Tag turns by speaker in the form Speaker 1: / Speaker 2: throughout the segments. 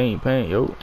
Speaker 1: paint, paint, yo.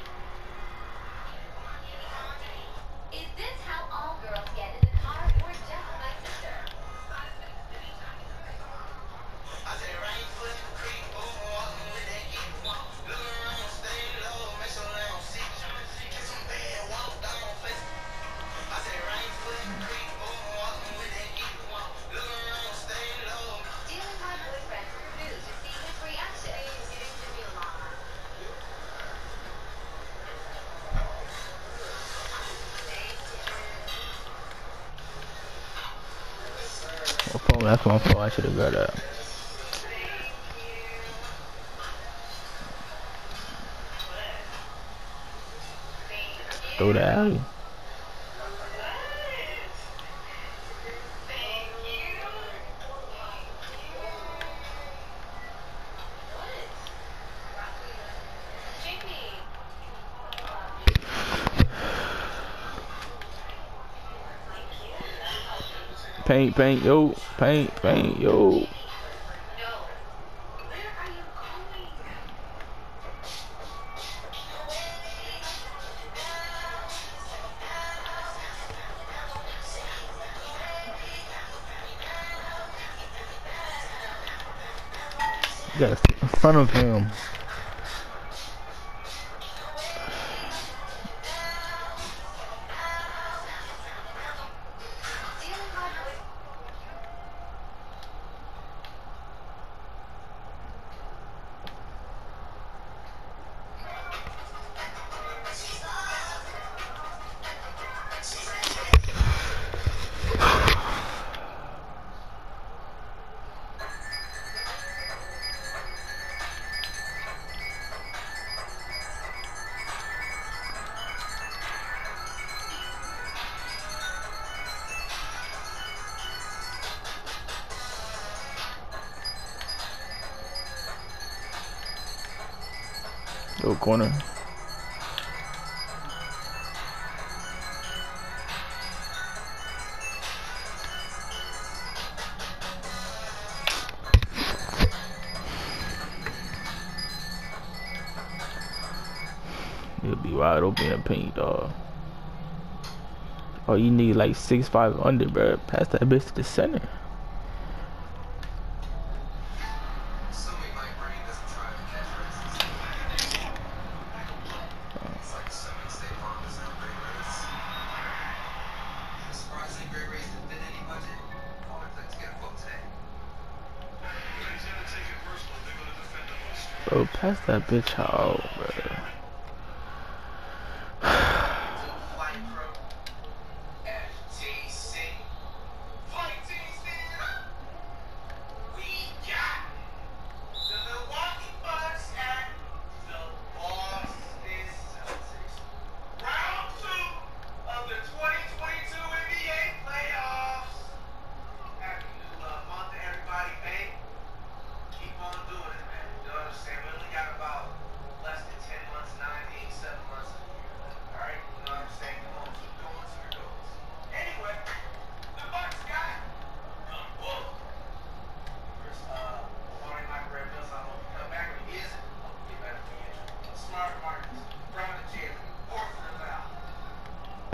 Speaker 1: that's my fault. I should have got up. Throw the alley. Paint, paint, yo. Paint, paint, yo. Gotta in front of him. Little corner. It'll be wide open and paint, dog. Oh, you need like six five under, bro. Pass that bitch to the center. that bitch out, bro.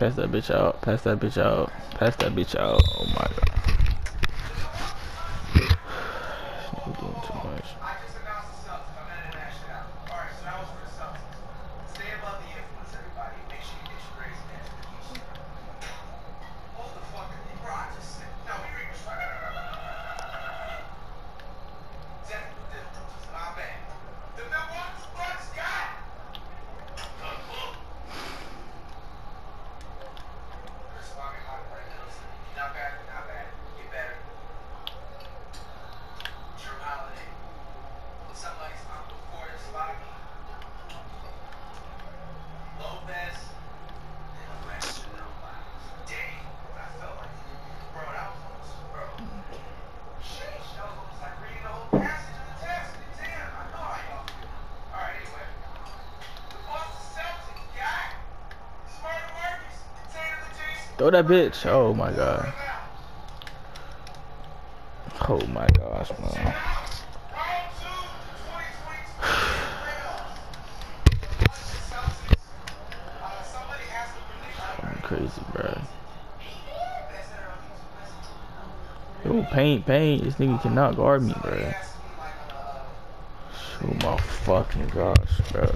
Speaker 1: Pass that bitch out. Pass that bitch out. Pass that bitch out. Oh my god.
Speaker 2: Throw that bitch. Oh my god. Oh my gosh, man.
Speaker 1: Round two, 2022 Celtics. Somebody has to predict
Speaker 2: I'm crazy, bro. Yo, paint, paint. This nigga cannot guard me, bro. Oh my fucking gosh, bro.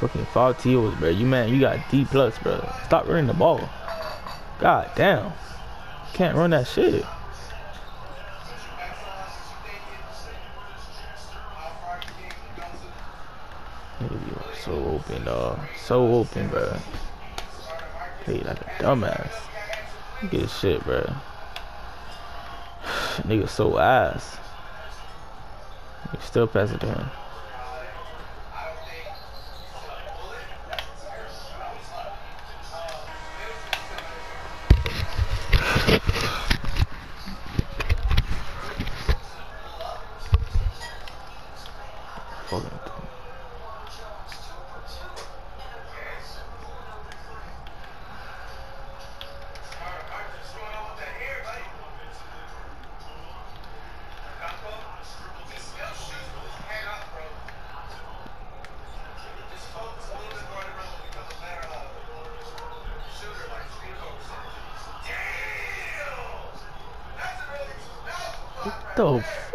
Speaker 2: Fucking five TOs, bro. You man, you got D plus, bro. Stop running the ball. God damn. Can't run that shit. So open, dog. So open, bro. Play like a dumbass. At shit, bro. Nigga so ass. Nigga still pass it to him. The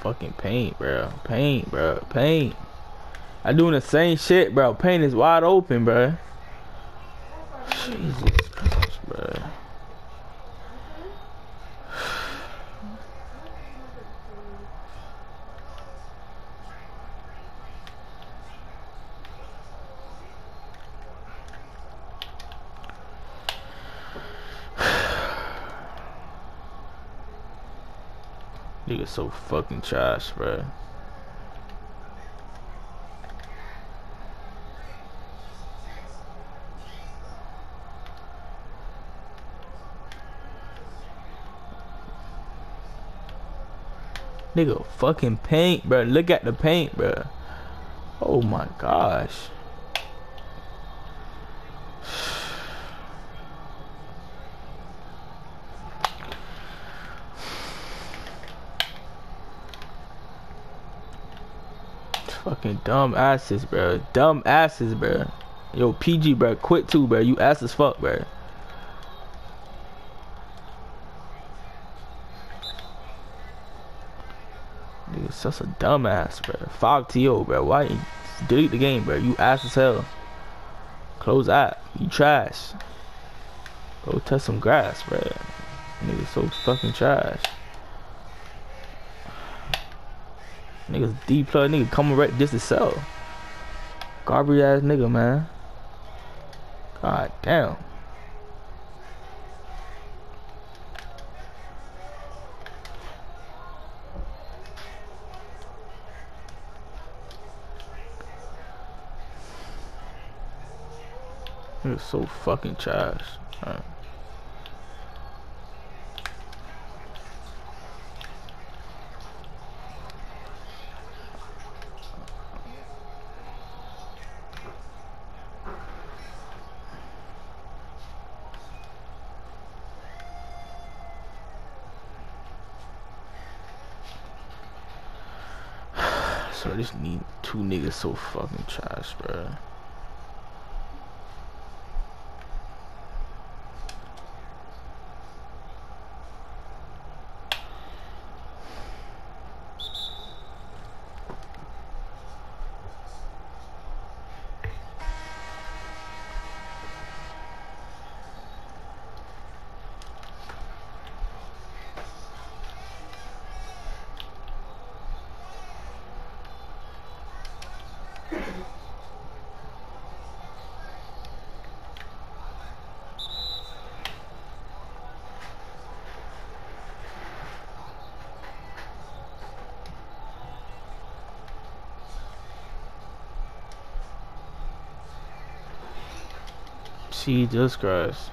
Speaker 2: Fucking paint, bro. Paint, bro. Paint. I doing the same shit, bro. Paint is wide open, bro. Jesus Christ, bro. Nigga so fucking trash, bro. Nigga fucking paint, bro. Look at the paint, bro. Oh my gosh. Fucking dumb asses, bro. Dumb asses, bro. Yo, PG, bro. Quit too, bro. You ass as fuck, bro. Nigga, such a dumbass, bro. 5 TO, bro. Why you delete the game, bro? You ass as hell. Close app. You trash. Go touch some grass, bro. Nigga, so fucking trash. Niggas D plug, nigga coming right just to sell. Garbage ass nigga, man. God damn. Nigga so fucking trash. Niggas so fucking trash, bro. Jesus Christ.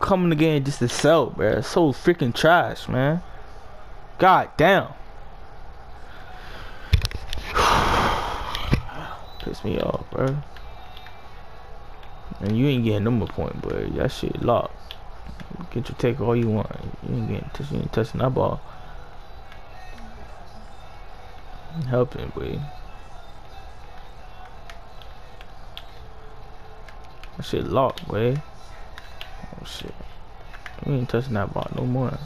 Speaker 2: Coming again just to sell, bruh. So freaking trash, man. God damn. Piss me off, bro. And you ain't getting no more point, bro. That shit locked. Get your take all you want. You ain't getting touch, you ain't touching that ball. Helping, boy. That shit locked, boy. Oh shit. We ain't touching that ball no more.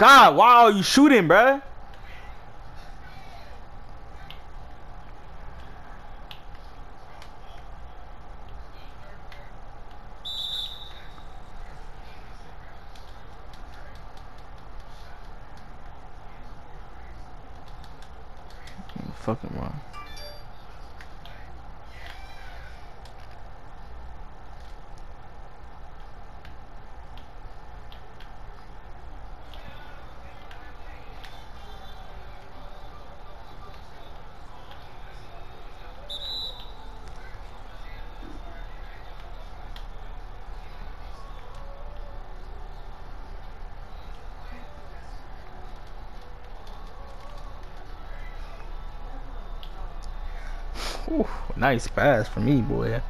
Speaker 2: God, why are you shooting, bruh? Fucking wrong. Ooh, nice pass for me, boy.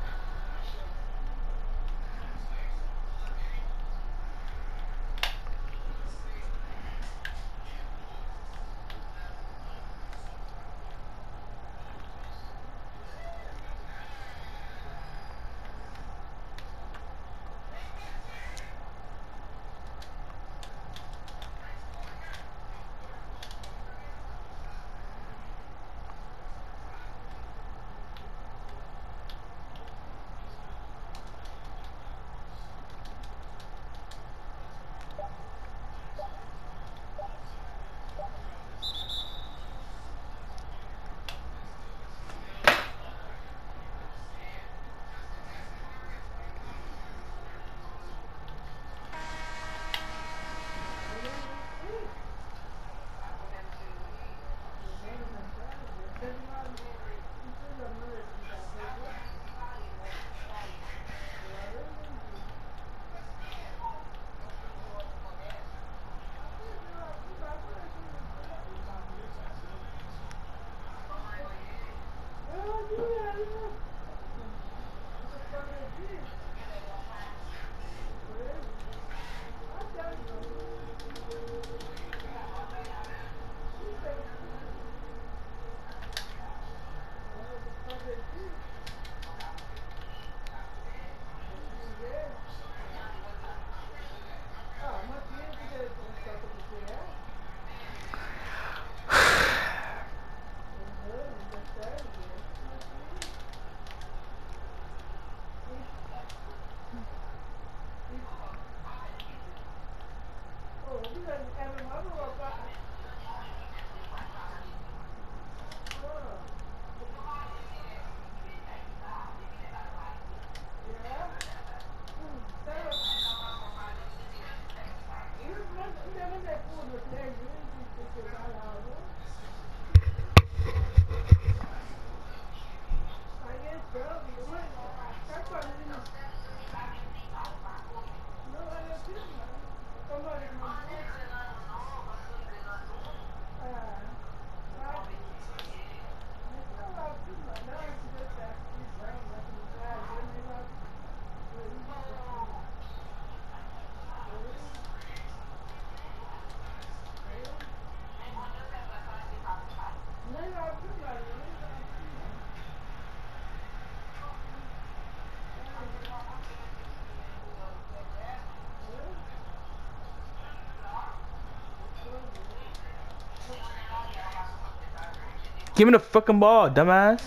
Speaker 3: Give me the fucking ball, dumbass.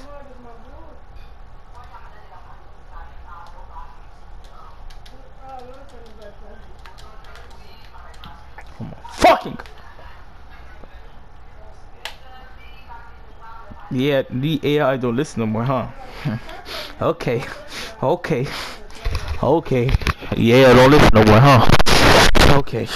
Speaker 3: Fucking. Yeah, the AI don't listen no more, huh? okay, okay, okay. Yeah, don't listen no more, huh? Okay.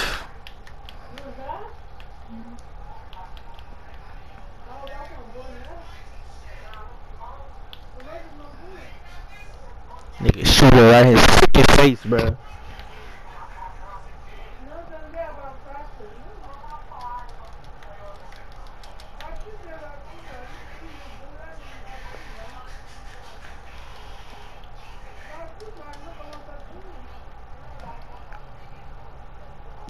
Speaker 3: Nigga shoot her right in his freaking face, bro.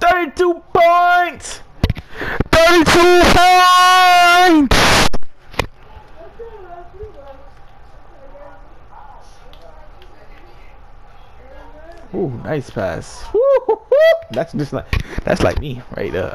Speaker 3: Thirty-two points. Thirty-two points. Ooh, nice pass. That's just like that's like me right there.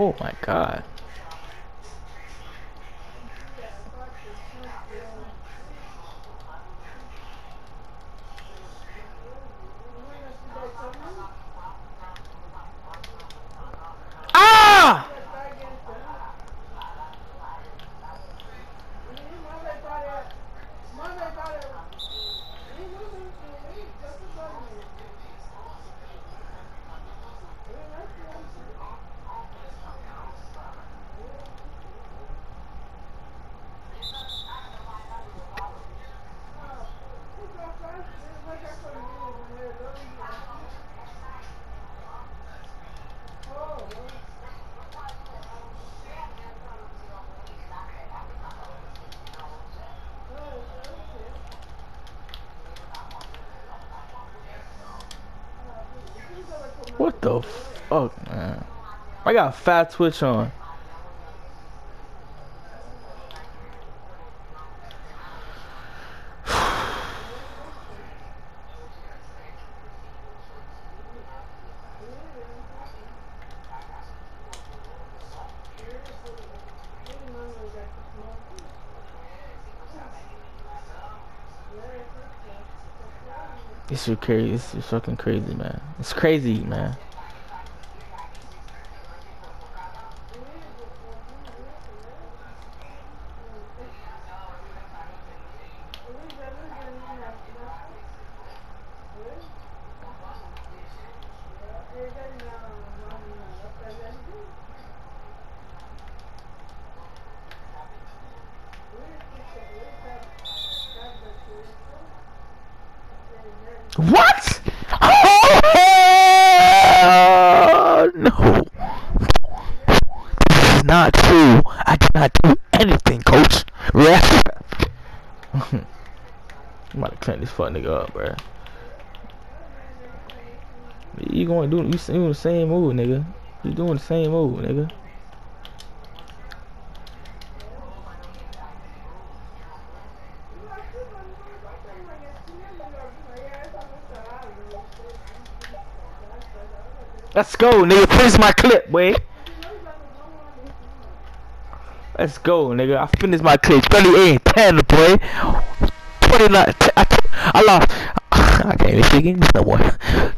Speaker 3: Oh my god. The fuck, man? I got fat twitch on. This is crazy. This is fucking crazy, man. It's crazy, man. What? Oh, no. This is not true. I did not do anything, coach. Ref. I'm about to clean this fuck nigga up, bruh. You going to do you doing the same move, nigga. You doing the same move, nigga. Let's go, nigga. Finish my clip, boy. Let's go, nigga. I finished my clip. 38, 10, boy. Twenty-nine. I lost. I can't even speak English no more.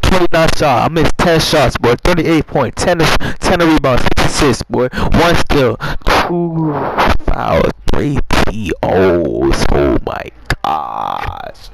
Speaker 3: 29 shots. I missed 10 shots, boy. 38 points. 10, of- 10 of rebounds. 56, boy. One steal. Two fouls. Three POs. Oh my
Speaker 2: gosh.